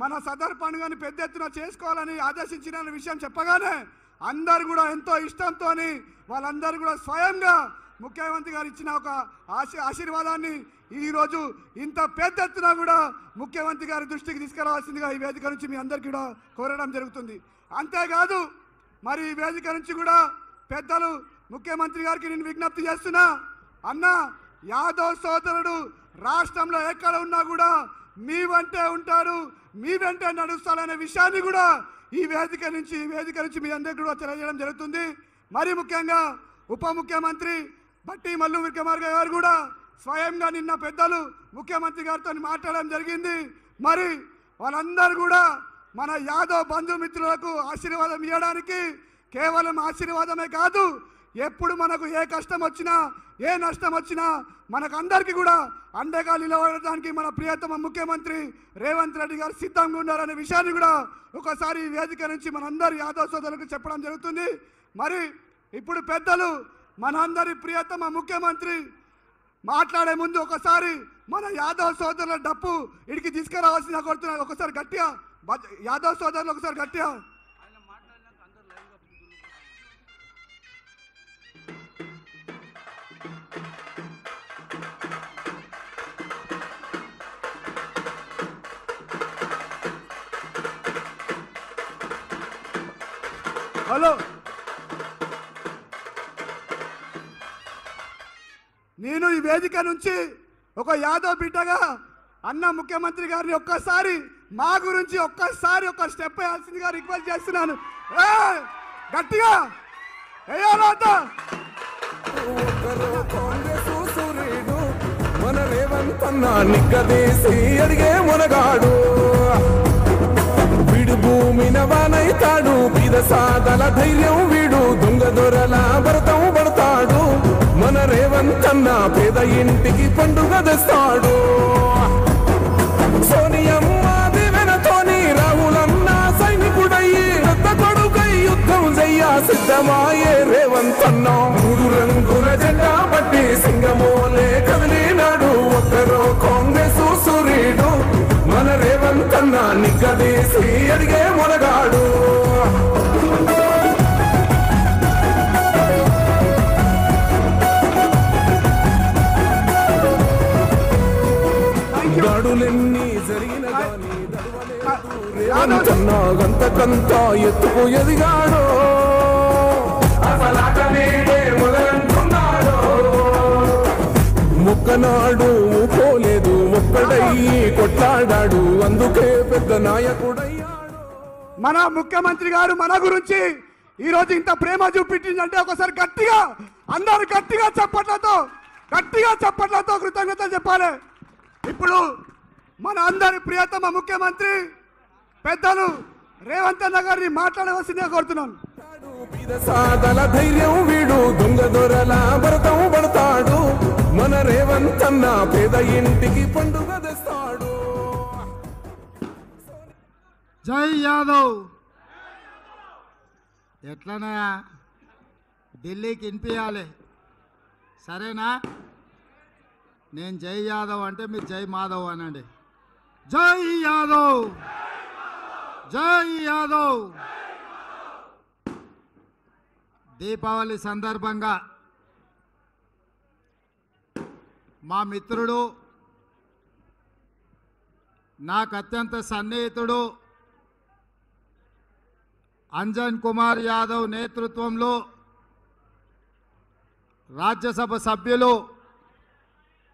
మన సదర్ పండుగని పెద్ద ఎత్తున చేసుకోవాలని ఆదేశించిన విషయం చెప్పగానే అందరు కూడా ఎంతో ఇష్టంతో వాళ్ళందరూ కూడా స్వయంగా ముఖ్యమంత్రి గారు ఇచ్చిన ఒక ఆశీ ఆశీర్వాదాన్ని ఈరోజు ఇంత పెద్ద ఎత్తున కూడా ముఖ్యమంత్రి గారి దృష్టికి తీసుకురావాల్సిందిగా ఈ వేదిక నుంచి మీ అందరికీ కూడా కోరడం జరుగుతుంది. అంతేకాదు మరి ఈ వేదిక నుంచి కూడా పెద్దలు ముఖ్యమంత్రి గారికి నేను విజ్ఞప్తి చేస్తున్నా అన్న యాదవ్ సోదరుడు రాష్ట్రంలో ఎక్కడ ఉన్నా కూడా మీ వంటే ఉంటాడు మీ వెంట నడుస్తాడనే విషయాన్ని కూడా ఈ వేదిక నుంచి ఈ వేదిక నుంచి మీ అందరికీ కూడా తెలియజేయడం జరుగుతుంది. మరి ముఖ్యంగా ఉప ముఖ్యమంత్రి బట్టి మల్లు విక్రమార్గ గారు కూడా స్వయంగా నిన్న పెద్దలు ముఖ్యమంత్రి గారితో మాట్లాడడం జరిగింది. మరి వాళ్ళందరూ కూడా మన యాదవ్ బంధుమిత్రులకు ఆశీర్వాదం ఇవ్వడానికి కేవలం ఆశీర్వాదమే కాదు ఎప్పుడు మనకు ఏ కష్టం వచ్చినా ఏ నష్టం వచ్చినా మనకందరికీ కూడా అండగా నిలబడడానికి మన ప్రియతమ ముఖ్యమంత్రి రేవంత్ రెడ్డి గారు సిద్ధంగా ఉన్నారనే విషయాన్ని కూడా ఒకసారి వేదిక నుంచి మనందరి యాదవ్ సోదరులకు చెప్పడం జరుగుతుంది. మరి ఇప్పుడు పెద్దలు మనందరి ప్రియతమ ముఖ్యమంత్రి మాట్లాడే ముందు ఒకసారి మన యాదవ్ సోదరుల డప్పు ఇడికి తీసుకురావాల్సిన కోరుతున్నారు ఒకసారి గట్టిగా యాదవ్ సోదరులు ఒకసారి గట్టిగా. హలో. నేను ఈ వేదిక నుంచి ఒక యాదవ్ బిడ్డగా అన్న ముఖ్యమంత్రి గారిని ఒక్కసారి మా గురించి ఒక్కసారి ఒక స్టెప్ వేయాల్సిందిగా రిక్వెస్ట్ చేస్తున్నాను. ఏ, గట్టిగా వేయాలంట మన రేవంత్ అన్న నిగ్గదీసి అడిగే సాదల ధైర్యం వీడు దొంగ దొరల భరతం పడతాడు. మన రేవంతన్న పేద ఇంటికి పండుగ తెస్తాడు. సోనియమ్మ దివెనతోని రాహులన్న సైనికుడయ్యి పెద్ద కొడుకై యుద్ధం చెయ్య సిద్ధమాయే రేవంత్ మూడు రంగుల జెండా పట్టి సింగమోలే కదిలినాడు. ఒక్కరో కాంగ్రెస్ సూర్యుడు మన రేవంత్ నిగ్గదీసి అడిగే మొనగాడు దాడులెన్ని జరిగిన గాని దడవలేదు గంతకంత ఎత్తుకు ముక్కనాడు పోలేదు ఒక్కడయ్యి కొట్లాడాడు అందుకే పెద్ద నాయకుడయ్యాడు మన ముఖ్యమంత్రి గారు మన గురించి ఈ రోజు ఇంత ప్రేమ చూపించిందంటే ఒకసారి గట్టిగా అందరు గట్టిగా చప్పట్లతో గట్టిగా చప్పట్లతో కృతజ్ఞతలు చెప్పాలి ఇప్పుడు మన అందరి ప్రియతమ ముఖ్యమంత్రి పెద్దలు రేవంత్ అన్న గారిని మాట్లాడవలసిందిగా కోరుతున్నాను. సాదల ధైర్యం వీడు దొంగ దొరల భరతం పడతాడు. మన రేవంత్ అన్న పేద ఇంటికి పండుగ తెస్తాడు. జై యాదవ్. ఎట్లనా ఢిల్లీకి వినిపించాలి సరేనా? నేను జై యాదవ్ అంటే మీరు జై మాధవ్ అనండి. జై యాదవ్. జై యాదవ్. దీపావళి సందర్భంగా మా మిత్రుడు నాకు అత్యంత సన్నిహితుడు అంజన్ కుమార్ యాదవ్ నేతృత్వంలో రాజ్యసభ సభ్యులు